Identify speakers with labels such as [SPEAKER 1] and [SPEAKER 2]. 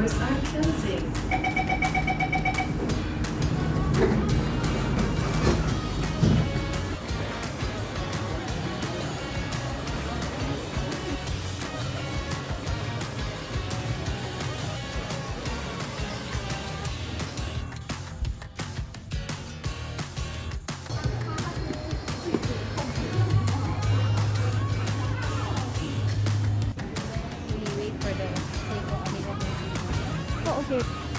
[SPEAKER 1] doors are closing.
[SPEAKER 2] OK。